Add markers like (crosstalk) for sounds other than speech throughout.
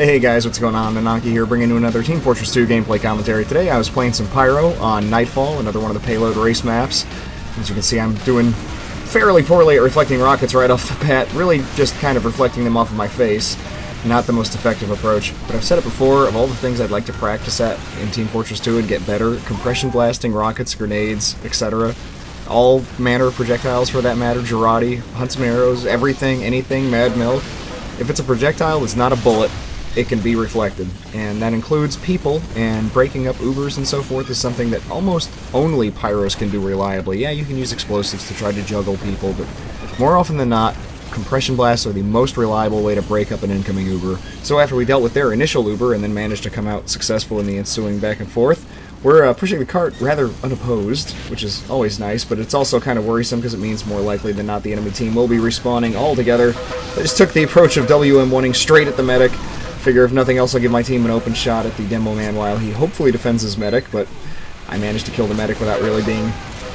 Hey guys, what's going on? Nananki here, bringing you another Team Fortress 2 gameplay commentary. Today I was playing some Pyro on Nightfall, another one of the payload race maps. As you can see, I'm doing fairly poorly at reflecting rockets right (laughs) off the bat, really just kind of reflecting them off of my face. Not the most effective approach, but I've said it before, of all the things I'd like to practice at in Team Fortress 2 and get better, compression blasting, rockets, grenades, etc. All manner of projectiles for that matter, Jarate, Huntsman arrows, everything, anything, Mad Milk. If it's a projectile, it's not a bullet, it can be reflected. And that includes people, and breaking up Ubers and so forth is something that almost only Pyros can do reliably. Yeah, you can use explosives to try to juggle people, but more often than not, compression blasts are the most reliable way to break up an incoming Uber. So after we dealt with their initial Uber and then managed to come out successful in the ensuing back and forth, we're uh, pushing the cart rather unopposed, which is always nice, but it's also kind of worrisome because it means more likely than not the enemy team will be respawning all together. I just took the approach of WM1ing straight at the medic, Figure if nothing else, I'll give my team an open shot at the demo man while he hopefully defends his medic, but I managed to kill the medic without really being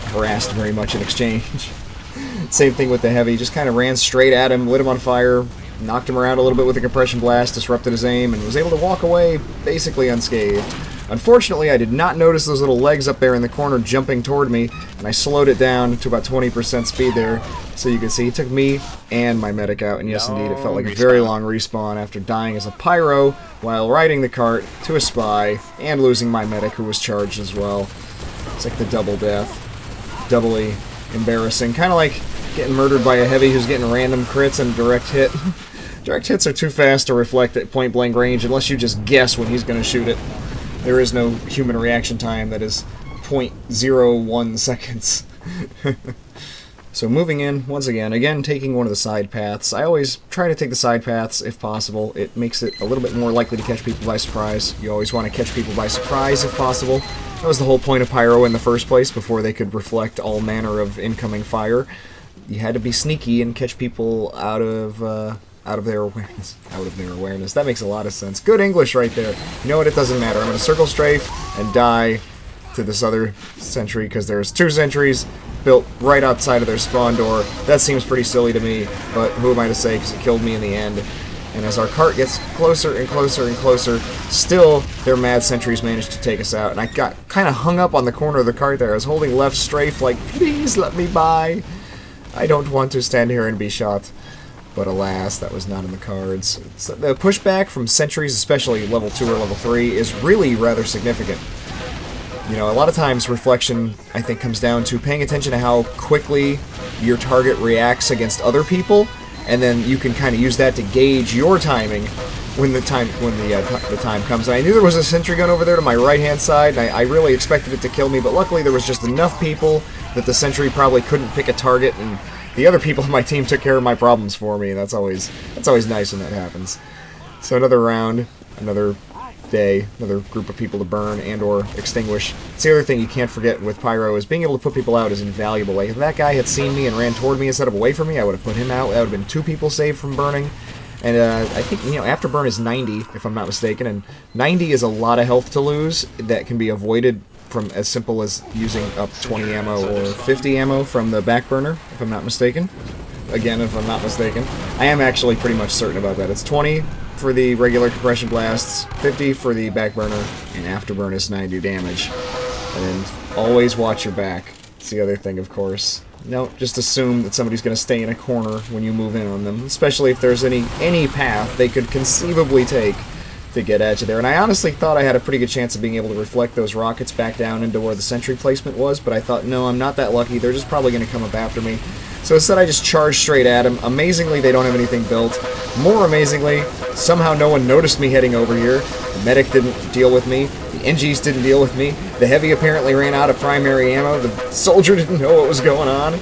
harassed very much in exchange. (laughs) Same thing with the heavy, just kind of ran straight at him, lit him on fire, knocked him around a little bit with a compression blast, disrupted his aim, and was able to walk away basically unscathed. Unfortunately, I did not notice those little legs up there in the corner jumping toward me, and I slowed it down to about 20% speed there, so you can see it took me and my medic out, and yes, indeed, it felt like a very long respawn after dying as a pyro while riding the cart to a spy and losing my medic who was charged as well. It's like the double death. Doubly embarrassing. Kind of like getting murdered by a heavy who's getting random crits and direct hit. (laughs) direct hits are too fast to reflect at point blank range unless you just guess when he's going to shoot it. There is no human reaction time that is 0.01 (laughs) seconds. so moving in, once again, again taking one of the side paths. I always try to take the side paths if possible. It makes it a little bit more likely to catch people by surprise. You always want to catch people by surprise if possible. That was the whole point of Pyro in the first place, before they could reflect all manner of incoming fire. You had to be sneaky and catch people out of... Uh, out of their awareness. Out of their awareness. That makes a lot of sense. Good English right there. You know what? It doesn't matter. I'm going to circle strafe and die to this other sentry because there's two sentries built right outside of their spawn door. That seems pretty silly to me, but who am I to say because it killed me in the end. And as our cart gets closer and closer and closer, still their mad sentries managed to take us out. And I got kind of hung up on the corner of the cart there. I was holding left strafe like, please let me by. I don't want to stand here and be shot. But alas, that was not in the cards. So the pushback from sentries, especially level 2 or level 3, is really rather significant. You know, a lot of times reflection, I think, comes down to paying attention to how quickly your target reacts against other people, and then you can kind of use that to gauge your timing when the time when the uh, the time comes. And I knew there was a sentry gun over there to my right hand side, and I, I really expected it to kill me, but luckily there was just enough people that the sentry probably couldn't pick a target and the other people on my team took care of my problems for me. And that's always that's always nice when that happens. So another round, another day, another group of people to burn and or extinguish. It's the other thing you can't forget with Pyro is being able to put people out is invaluable. Like if that guy had seen me and ran toward me instead of away from me, I would have put him out. That would have been two people saved from burning. And uh, I think, you know, afterburn is 90, if I'm not mistaken, and 90 is a lot of health to lose that can be avoided from as simple as using up 20 ammo or 50 ammo from the Backburner, if I'm not mistaken. Again, if I'm not mistaken. I am actually pretty much certain about that. It's 20 for the regular compression blasts, 50 for the Backburner, and afterburn is 90 damage. And always watch your back. It's the other thing, of course. No, just assume that somebody's going to stay in a corner when you move in on them, especially if there's any any path they could conceivably take to get edge there. And I honestly thought I had a pretty good chance of being able to reflect those rockets back down into where the sentry placement was, but I thought, no, I'm not that lucky. They're just probably going to come up after me. So instead I just charged straight at them. Amazingly, they don't have anything built. More amazingly, somehow no one noticed me heading over here. The medic didn't deal with me. The engies didn't deal with me. The heavy apparently ran out of primary ammo. The soldier (laughs) didn't know what was going on.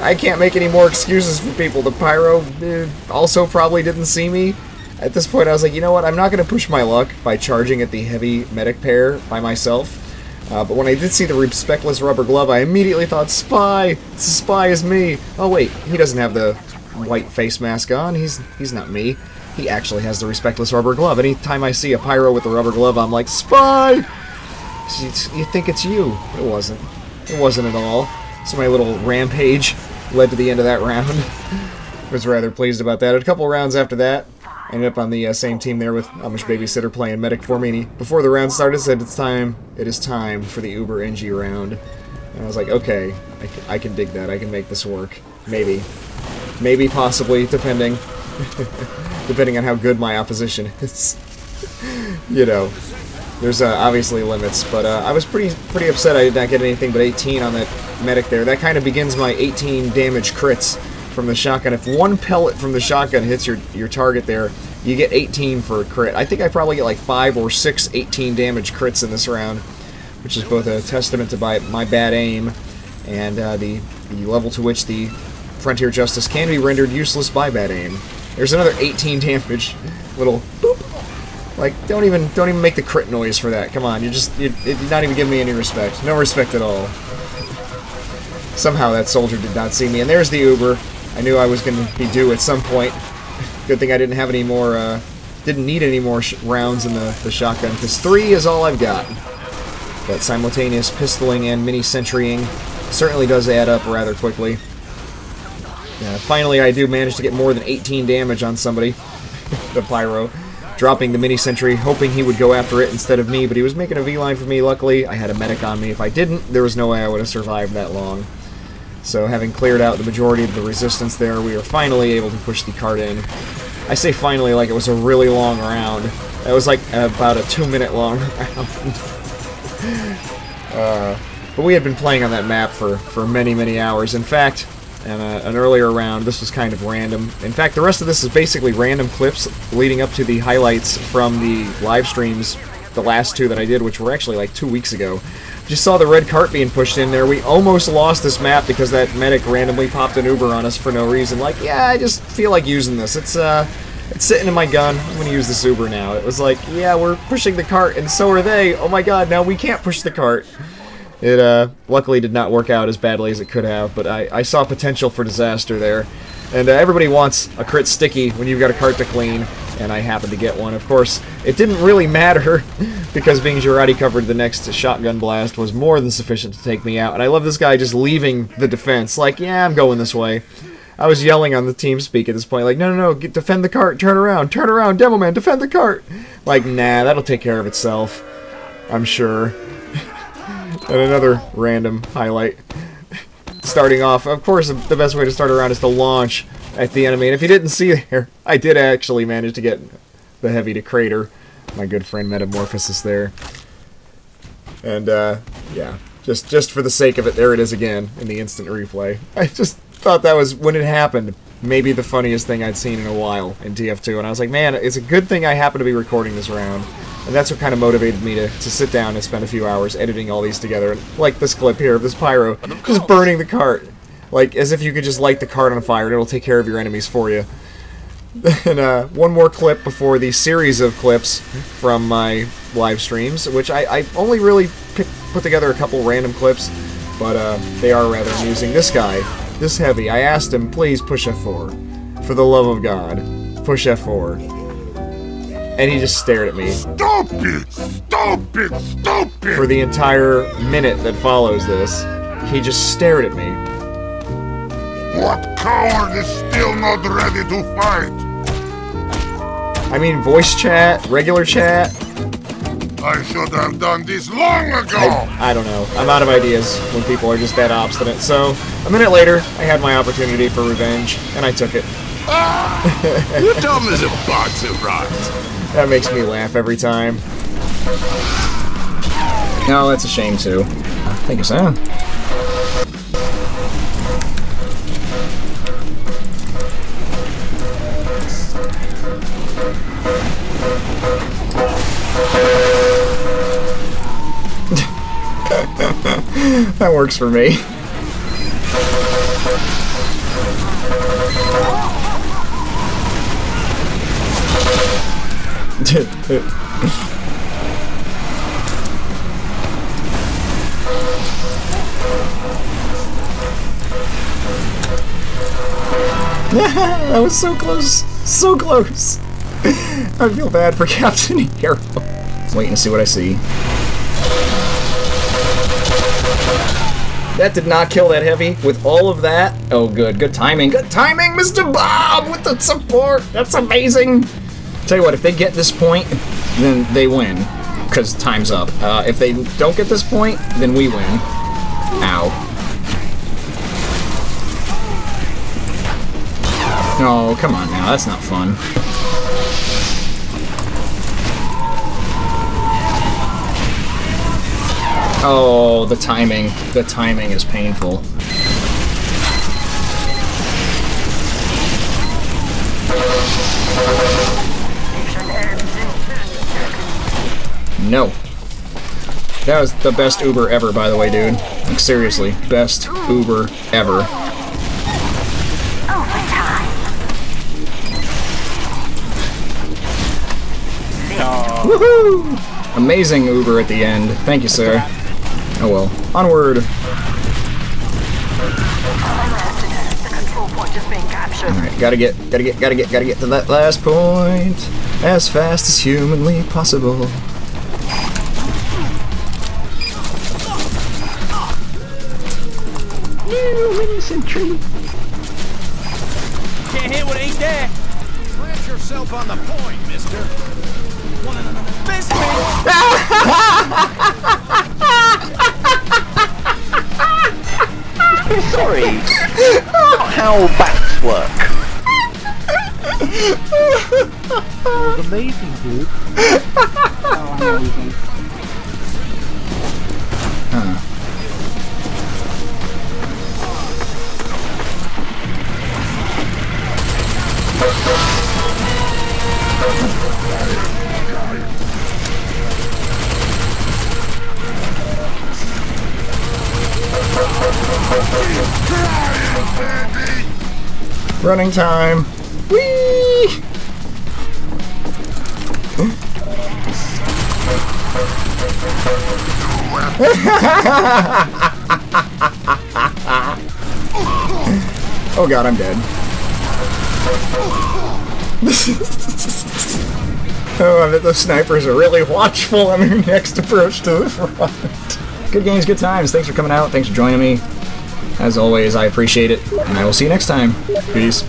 I can't make any more excuses for people. The pyro uh, also probably didn't see me. At this point, I was like, you know what? I'm not going to push my luck by charging at the heavy medic pair by myself. Uh, but when I did see the respectless rubber glove, I immediately thought, Spy! Spy is me! Oh wait, he doesn't have the white face mask on. He's he's not me. He actually has the respectless rubber glove. Anytime I see a pyro with the rubber glove, I'm like, Spy! You think it's you. It wasn't. It wasn't at all. So my little rampage led to the end of that round. I (laughs) was rather pleased about that. A couple rounds after that, ended up on the uh, same team there with Amish Babysitter playing medic for me. Before the round started, said it's time. It is time for the Uber engie round. And I was like, okay, I can, I can dig that. I can make this work. Maybe, maybe, possibly, depending, (laughs) depending on how good my opposition (laughs) is. you know, there's uh, obviously limits, but uh, I was pretty pretty upset I did not get anything but 18 on that medic there. That kind of begins my 18 damage crits from the shotgun. If one pellet from the shotgun hits your, your target there, you get 18 for a crit. I think I probably get like 5 or 6 18 damage crits in this round, which is both a testament to my, my bad aim and uh, the, the level to which the Frontier Justice can be rendered useless by bad aim. There's another 18 (laughs) damage. Little boop. Like, don't even don't even make the crit noise for that. Come on, you're just you're, you're not even giving me any respect. No respect at all. Somehow that soldier did not see me. And there's the Uber. I knew I was going to be due at some point. Good thing I didn't have any more, uh, didn't need any more rounds in the, the shotgun, because three is all I've got. But simultaneous pistoling and mini-sentrying certainly does add up rather quickly. Finally I do manage to get more than 18 damage on somebody, (laughs) the Pyro, dropping the mini-sentry, hoping he would go after it instead of me, but he was making a V-line for me, luckily. I had a medic on me. If I didn't, there was no way I would have survived that long. So having cleared out the majority of the resistance there, we are finally able to push the cart in. I say finally like it was a really long round. That was like about a two minute long (laughs) round. uh, but we had been playing on that map for, for many, many hours. In fact, in a, an earlier round, this was kind of random. In fact, the rest of this is basically random clips leading up to the highlights from the live streams, the last two that I did, which were actually like two weeks ago. Just saw the red cart being pushed in there. We almost lost this map because that medic randomly popped an Uber on us for no reason. Like, yeah, I just feel like using this. It's, uh, it's sitting in my gun. I'm gonna use this Uber now. It was like, yeah, we're pushing the cart, and so are they. Oh my god, now we can't push the cart. It, uh, luckily did not work out as badly as it could have, but I, I saw potential for disaster there. And uh, everybody wants a crit sticky when you've got a cart to clean, and I happened to get one. Of course, it didn't really matter, (laughs) because being Jarate covered the next shotgun blast was more than sufficient to take me out. And I love this guy just leaving the defense, like, yeah, I'm going this way. I was yelling on the TeamSpeak at this point, like, no, no, no, get, defend the cart, turn around, turn around, Demo Man, defend the cart! Like, nah, that'll take care of itself. I'm sure. (laughs) and another random highlight starting off. Of course, the best way to start around is to launch at the enemy. And if you didn't see there, I did actually manage to get the heavy to crater. My good friend Metamorphosis there. And, uh, yeah. Just, just for the sake of it, there it is again in the instant replay. I just thought that was, when it happened, maybe the funniest thing I'd seen in a while in TF2. And I was like, man, it's a good thing I happen to be recording this round. And that's what kind of motivated me to, to sit down and spend a few hours editing all these together. Like this clip here of this pyro just burning the cart. Like, as if you could just light the card on fire and it'll take care of your enemies for you. (laughs) and uh, one more clip before the series of clips from my live streams, which I, I only really pick, put together a couple random clips, but uh, they are rather amusing. This guy, this heavy, I asked him, please push F4. For the love of God, push F4 and he just stared at me. Stop it! Stop it! Stop it! For the entire minute that follows this, he just stared at me. What coward is still not ready to fight? I mean, voice chat, regular chat. I should have done this long ago! I, I don't know. I'm out of ideas when people are just that obstinate. So, a minute later, I had my opportunity for revenge, and I took it. Ah, you're dumb as a box of rocks. (laughs) That makes me laugh every time. No, that's a shame too. Thank you, so. (laughs) that works for me. (laughs) that was so close. So close. (laughs) I feel bad for Captain Hero. Waiting to see what I see. That did not kill that heavy. With all of that, oh good, good timing. Good timing, Mr. Bob, with the support. That's amazing. Tell you what, if they get this point, then they win. Because time's up. Uh, if they don't get this point, then we win. Ow. Oh, come on now. That's not fun. Oh, the timing. The timing is painful. No. That was the best Uber ever, by the way, dude. Like, seriously. Best Uber ever. Woohoo! Amazing Uber at the end. Thank you, sir. Oh well. Onward. Alright, gotta get, gotta get, gotta get, gotta get to that last point as fast as humanly possible. Sentry. Can't hit what ain't there. Plant yourself on the point, mister. One Miss (laughs) me. (laughs) Sorry. Not how bats work. It was amazing, dude. oh, (laughs) Running time. Whee! (laughs) oh god, I'm dead. (laughs) oh, I bet those snipers are really watchful on their next approach to the front. Good games, good times. Thanks for coming out. Thanks for joining me. As always, I appreciate it, and I will see you next time. Peace.